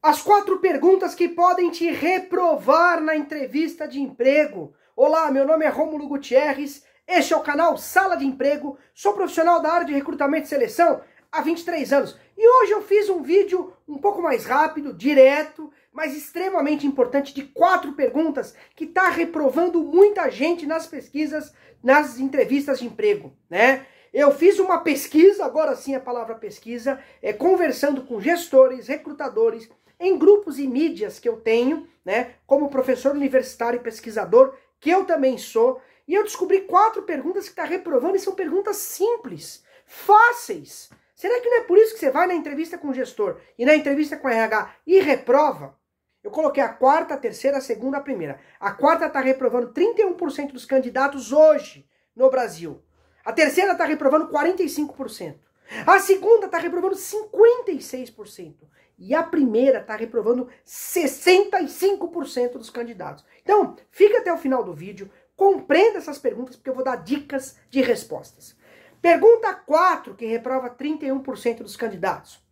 As quatro perguntas que podem te reprovar na entrevista de emprego. Olá, meu nome é Rômulo Gutierrez, este é o canal Sala de Emprego, sou profissional da área de recrutamento e seleção há 23 anos. E hoje eu fiz um vídeo um pouco mais rápido, direto, mas extremamente importante de quatro perguntas que está reprovando muita gente nas pesquisas, nas entrevistas de emprego, né? Eu fiz uma pesquisa, agora sim a palavra pesquisa, é, conversando com gestores, recrutadores, em grupos e mídias que eu tenho, né, como professor universitário e pesquisador, que eu também sou, e eu descobri quatro perguntas que está reprovando e são perguntas simples, fáceis. Será que não é por isso que você vai na entrevista com o gestor e na entrevista com a RH e reprova? Eu coloquei a quarta, a terceira, a segunda, a primeira. A quarta está reprovando 31% dos candidatos hoje no Brasil. A terceira está reprovando 45%. A segunda está reprovando 56%. E a primeira está reprovando 65% dos candidatos. Então, fica até o final do vídeo, compreenda essas perguntas, porque eu vou dar dicas de respostas. Pergunta 4, que reprova 31% dos candidatos.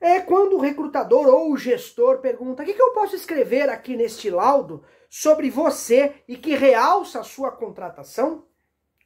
É quando o recrutador ou o gestor pergunta: o que, que eu posso escrever aqui neste laudo sobre você e que realça a sua contratação?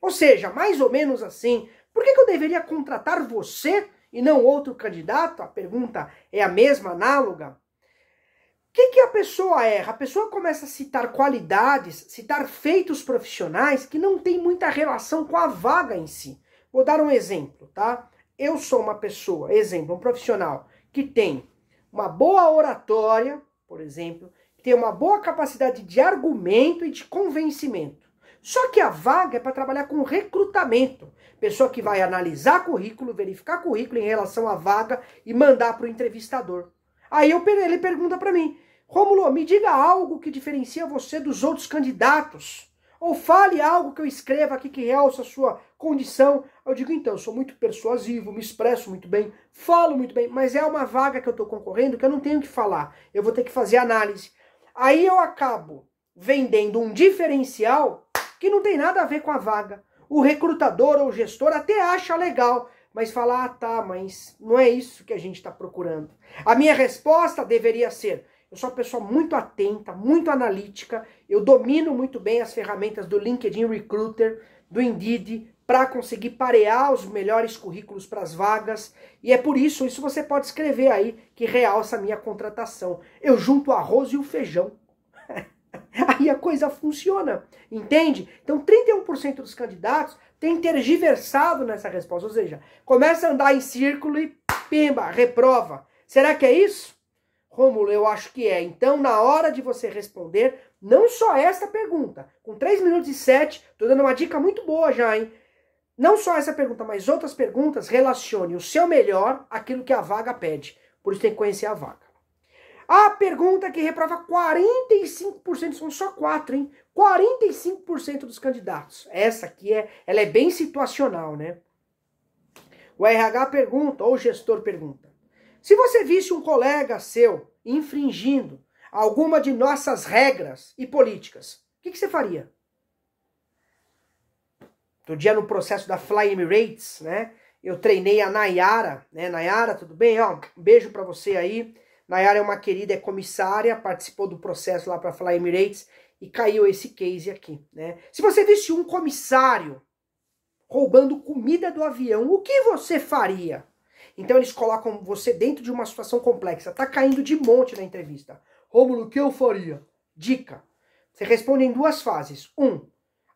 Ou seja, mais ou menos assim, por que, que eu deveria contratar você e não outro candidato? A pergunta é a mesma, análoga. O que, que a pessoa erra? A pessoa começa a citar qualidades, citar feitos profissionais que não tem muita relação com a vaga em si. Vou dar um exemplo, tá? Eu sou uma pessoa, exemplo, um profissional que tem uma boa oratória, por exemplo, que tem uma boa capacidade de argumento e de convencimento. Só que a vaga é para trabalhar com recrutamento. Pessoa que vai analisar currículo, verificar currículo em relação à vaga e mandar para o entrevistador. Aí eu, ele pergunta para mim, Rômulo, me diga algo que diferencia você dos outros candidatos. Ou fale algo que eu escreva aqui que realça a sua condição. Eu digo, então, eu sou muito persuasivo, me expresso muito bem, falo muito bem, mas é uma vaga que eu estou concorrendo que eu não tenho que falar. Eu vou ter que fazer análise. Aí eu acabo vendendo um diferencial que não tem nada a ver com a vaga. O recrutador ou gestor até acha legal, mas fala, ah tá, mas não é isso que a gente está procurando. A minha resposta deveria ser, eu sou uma pessoa muito atenta, muito analítica, eu domino muito bem as ferramentas do LinkedIn Recruiter, do Indeed, para conseguir parear os melhores currículos para as vagas. E é por isso, isso você pode escrever aí, que realça a minha contratação. Eu junto o arroz e o feijão. Aí a coisa funciona, entende? Então 31% dos candidatos têm tergiversado nessa resposta, ou seja, começa a andar em círculo e pimba, reprova. Será que é isso? Rômulo, eu acho que é. Então, na hora de você responder, não só esta pergunta, com 3 minutos e 7, tô dando uma dica muito boa já, hein? Não só essa pergunta, mas outras perguntas, relacione o seu melhor àquilo que a vaga pede. Por isso tem que conhecer a vaga. A pergunta que reprova 45%, são só quatro, hein? 45% dos candidatos. Essa aqui é, ela é bem situacional, né? O RH pergunta, ou o gestor pergunta: se você visse um colega seu infringindo alguma de nossas regras e políticas, o que, que você faria? Outro dia no processo da Fly Emirates, né? Eu treinei a Nayara, né? Nayara, tudo bem? Ó, um beijo para você aí. Nayara é uma querida, é comissária, participou do processo lá para Fly Emirates e caiu esse case aqui, né? Se você visse um comissário roubando comida do avião, o que você faria? Então eles colocam você dentro de uma situação complexa. Tá caindo de monte na entrevista. Rômulo, o que eu faria? Dica. Você responde em duas fases. Um,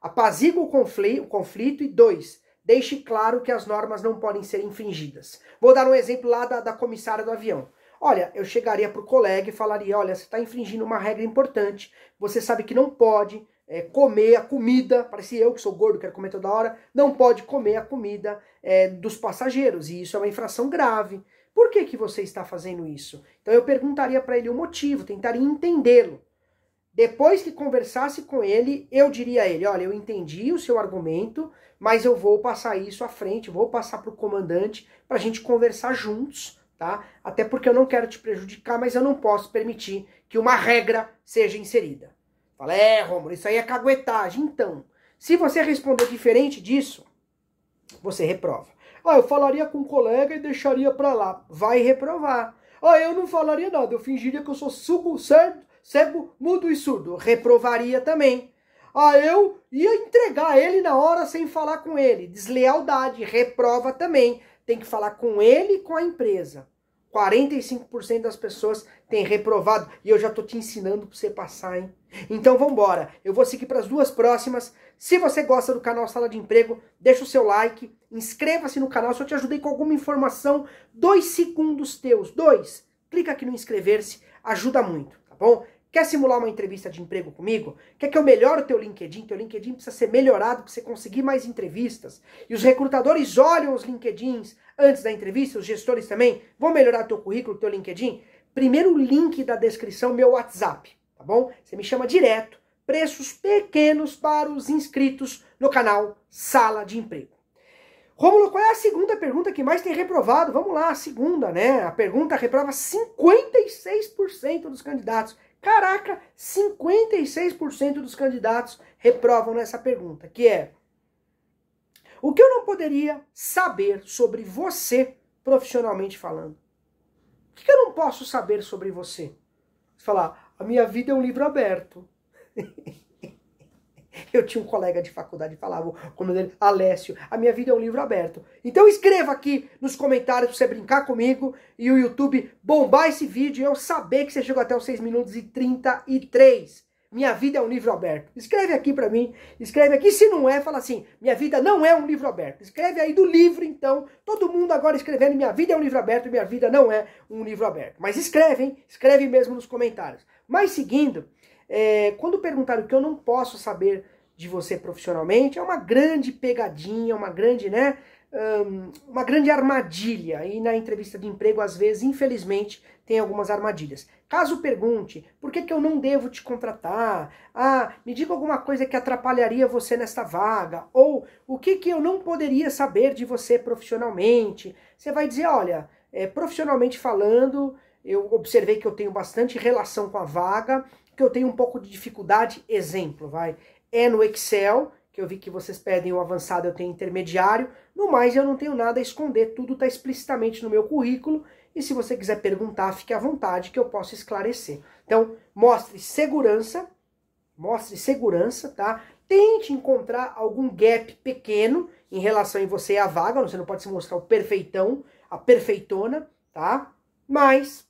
apaziga o conflito. E dois, deixe claro que as normas não podem ser infringidas. Vou dar um exemplo lá da, da comissária do avião. Olha, eu chegaria para o colega e falaria, olha, você está infringindo uma regra importante, você sabe que não pode é, comer a comida, parece eu que sou gordo, quero comer toda hora, não pode comer a comida é, dos passageiros, e isso é uma infração grave. Por que, que você está fazendo isso? Então eu perguntaria para ele o motivo, tentaria entendê-lo. Depois que conversasse com ele, eu diria a ele: olha, eu entendi o seu argumento, mas eu vou passar isso à frente, vou passar para o comandante para a gente conversar juntos, tá? Até porque eu não quero te prejudicar, mas eu não posso permitir que uma regra seja inserida. Fala, é, Romulo, isso aí é caguetagem. Então, se você responder diferente disso, você reprova. Ah, eu falaria com um colega e deixaria para lá. Vai reprovar. Ah, eu não falaria nada, eu fingiria que eu sou suco, cego, cego, mudo e surdo. Reprovaria também. Ah, eu ia entregar ele na hora sem falar com ele. Deslealdade, reprova também. Tem que falar com ele e com a empresa. 45% das pessoas têm reprovado e eu já tô te ensinando para você passar, hein? Então vamos embora. Eu vou seguir para as duas próximas. Se você gosta do canal Sala de Emprego, deixa o seu like, inscreva-se no canal. Se eu te ajudei com alguma informação, dois segundos teus, dois. Clica aqui no inscrever-se, ajuda muito, tá bom? Quer simular uma entrevista de emprego comigo? Quer que eu melhore o teu LinkedIn? Teu LinkedIn precisa ser melhorado para você conseguir mais entrevistas. E os recrutadores olham os LinkedIns antes da entrevista, os gestores também. Vão melhorar teu currículo, teu LinkedIn? Primeiro link da descrição, meu WhatsApp, tá bom? Você me chama direto. Preços pequenos para os inscritos no canal Sala de Emprego. Rômulo, qual é a segunda pergunta que mais tem reprovado? Vamos lá, a segunda, né? A pergunta reprova 56% dos candidatos. Caraca, 56% dos candidatos reprovam nessa pergunta, que é: O que eu não poderia saber sobre você profissionalmente falando? O que eu não posso saber sobre você? Falar, a minha vida é um livro aberto. Eu tinha um colega de faculdade que falava o nome dele, Alessio. A minha vida é um livro aberto. Então escreva aqui nos comentários pra você brincar comigo e o YouTube bombar esse vídeo e eu saber que você chegou até os 6 minutos e 33. Minha vida é um livro aberto. Escreve aqui para mim, escreve aqui. Se não é, fala assim: minha vida não é um livro aberto. Escreve aí do livro, então. Todo mundo agora escrevendo: minha vida é um livro aberto, minha vida não é um livro aberto. Mas escreve, hein? Escreve mesmo nos comentários. Mas seguindo, é, quando perguntaram o que eu não posso saber de você profissionalmente, é uma grande pegadinha, uma grande, né? Um, uma grande armadilha. E na entrevista de emprego, às vezes, infelizmente, tem algumas armadilhas. Caso pergunte, por que, que eu não devo te contratar? Ah, me diga alguma coisa que atrapalharia você nesta vaga. Ou o que, que eu não poderia saber de você profissionalmente? Você vai dizer, olha, é, profissionalmente falando, eu observei que eu tenho bastante relação com a vaga, que eu tenho um pouco de dificuldade. Exemplo, vai é no Excel, que eu vi que vocês pedem o avançado, eu tenho intermediário. No mais, eu não tenho nada a esconder, tudo está explicitamente no meu currículo. E se você quiser perguntar, fique à vontade que eu posso esclarecer. Então, mostre segurança, mostre segurança, tá? Tente encontrar algum gap pequeno em relação em você e a vaga, você não pode se mostrar o perfeitão, a perfeitona, tá? Mas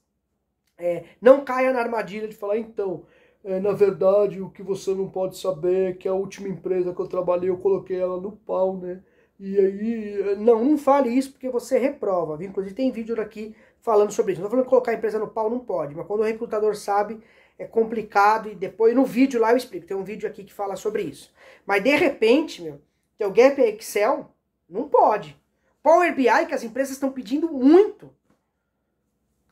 é, não caia na armadilha de falar, então, é, na verdade, o que você não pode saber é que a última empresa que eu trabalhei, eu coloquei ela no pau, né? E aí, não, não fale isso porque você reprova. Inclusive tem vídeo aqui falando sobre isso. Não tô falando que colocar a empresa no pau não pode, mas quando o recrutador sabe, é complicado e depois no vídeo lá eu explico. Tem um vídeo aqui que fala sobre isso. Mas de repente, meu, teu gap é Excel, não pode. Power BI que as empresas estão pedindo muito.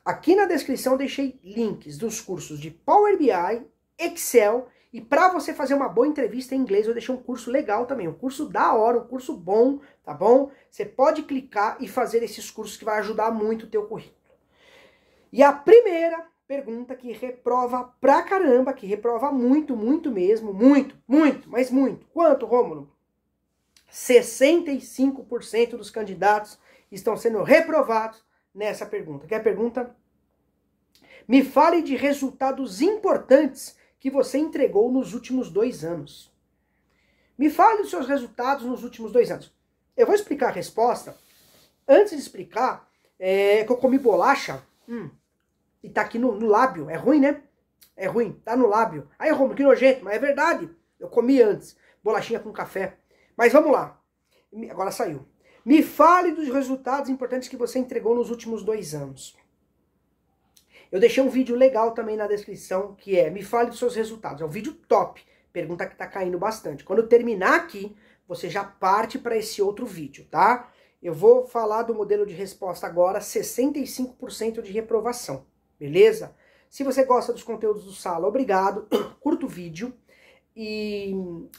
Aqui na descrição deixei links dos cursos de Power BI Excel. E para você fazer uma boa entrevista em inglês, eu deixei um curso legal também, um curso da hora, um curso bom, tá bom? Você pode clicar e fazer esses cursos que vai ajudar muito o teu currículo. E a primeira pergunta que reprova pra caramba, que reprova muito, muito mesmo, muito, muito, mas muito. Quanto, Rômulo? 65% dos candidatos estão sendo reprovados nessa pergunta. Que é a pergunta? Me fale de resultados importantes que você entregou nos últimos dois anos. Me fale os seus resultados nos últimos dois anos. Eu vou explicar a resposta. Antes de explicar, é que eu comi bolacha hum, e tá aqui no, no, lábio. É ruim, né? É ruim, tá no lábio. Aí, Romulo, que nojento, mas é verdade. Eu comi antes. Bolachinha com café. Mas vamos lá. Agora saiu. Me fale dos resultados importantes que você entregou nos últimos dois anos. Eu deixei um vídeo legal também na descrição, que é Me fale dos seus resultados. É um vídeo top. Pergunta que tá caindo bastante. Quando eu terminar aqui, você já parte para esse outro vídeo, tá? Eu vou falar do modelo de resposta agora, 65% de reprovação, beleza? Se você gosta dos conteúdos do Sala, obrigado, curta o vídeo e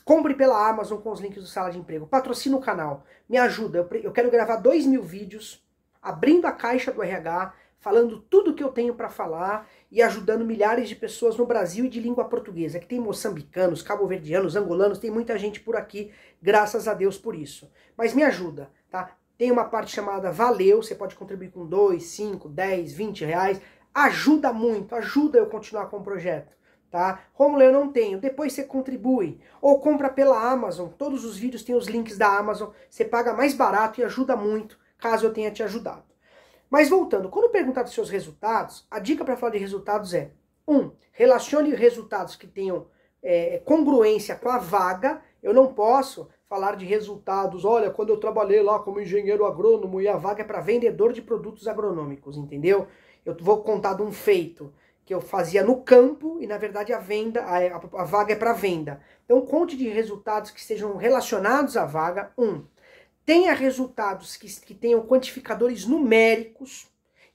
compre pela Amazon com os links do Sala de Emprego. Patrocina o canal, me ajuda. Eu quero gravar dois mil vídeos abrindo a caixa do RH, falando tudo que eu tenho para falar e ajudando milhares de pessoas no Brasil e de língua portuguesa. Que tem moçambicanos, cabo-verdianos, angolanos, tem muita gente por aqui, graças a Deus por isso. Mas me ajuda, tá? Tem uma parte chamada Valeu, você pode contribuir com 2, 5, 10, 20 reais. ajuda muito, ajuda eu continuar com o projeto. Tá? Romulo, eu não tenho. Depois você contribui. Ou compra pela Amazon. Todos os vídeos têm os links da Amazon. Você paga mais barato e ajuda muito, caso eu tenha te ajudado. Mas voltando, quando perguntar dos seus resultados, a dica para falar de resultados é: um, relacione resultados que tenham é, congruência com a vaga. Eu não posso falar de resultados. Olha, quando eu trabalhei lá como engenheiro agrônomo e a vaga é para vendedor de produtos agronômicos, entendeu? Eu vou contar de um feito que eu fazia no campo e na verdade a venda, a, a, a vaga é para venda. Então conte de resultados que estejam relacionados à vaga. Um, tenha resultados que, que tenham quantificadores numéricos.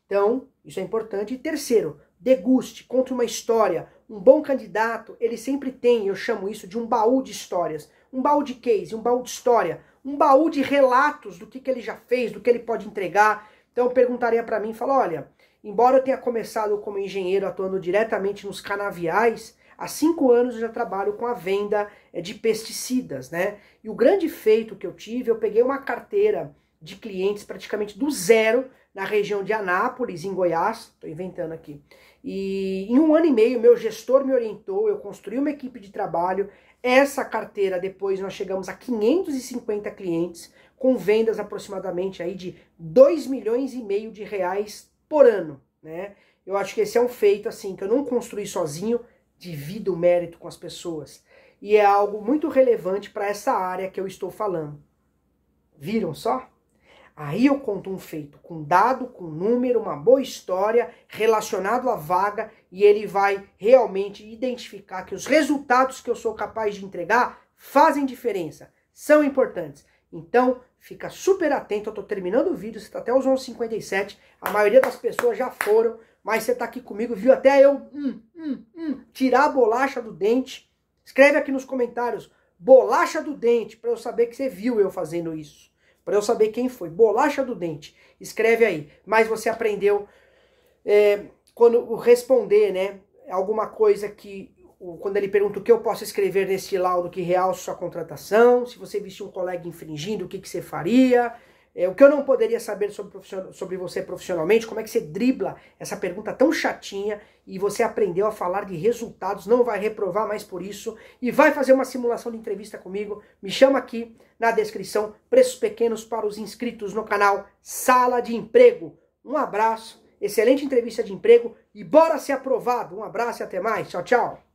Então, isso é importante. E terceiro, deguste, conte uma história. Um bom candidato, ele sempre tem, eu chamo isso de um baú de histórias. Um baú de case, um baú de história. Um baú de relatos do que, que ele já fez, do que ele pode entregar. Então perguntaria para mim, fala, olha, Embora eu tenha começado como engenheiro atuando diretamente nos canaviais, há cinco anos eu já trabalho com a venda eh, de pesticidas, né? E o grande feito que eu tive, eu peguei uma carteira de clientes praticamente do zero na região de Anápolis, em Goiás, estou inventando aqui. E em um ano e meio, meu gestor me orientou, eu construí uma equipe de trabalho. Essa carteira, depois nós chegamos a 550 clientes, com vendas aproximadamente aí de 2 milhões e meio de reais por ano, né? Eu acho que esse é um feito assim que eu não construí sozinho, divido o mérito com as pessoas. E é algo muito relevante para essa área que eu estou falando. Viram só? Aí eu conto um feito com dado, com número, uma boa história relacionado à vaga e ele vai realmente identificar que os resultados que eu sou capaz de entregar fazem diferença, são importantes. Então, fica super atento, eu tô terminando o vídeo, você tá até os 11h57, a maioria das pessoas já foram, mas você tá aqui comigo, viu até eu hum, hum, hum, tirar a bolacha do dente. Escreve aqui nos comentários, bolacha do dente, para eu saber que você viu eu fazendo isso. Para eu saber quem foi, bolacha do dente. Escreve aí, mas você aprendeu é, quando responder, né, alguma coisa que quando ele pergunta o que eu posso escrever nesse laudo que realça sua contratação, se você visse um colega infringindo, o que, que você faria, é, o que eu não poderia saber sobre, sobre você profissionalmente, como é que você dribla essa pergunta tão chatinha e você aprendeu a falar de resultados, não vai reprovar mais por isso e vai fazer uma simulação de entrevista comigo, me chama aqui na descrição, preços pequenos para os inscritos no canal Sala de Emprego. Um abraço, excelente entrevista de emprego e bora ser aprovado. Um abraço e até mais. Tchau, tchau.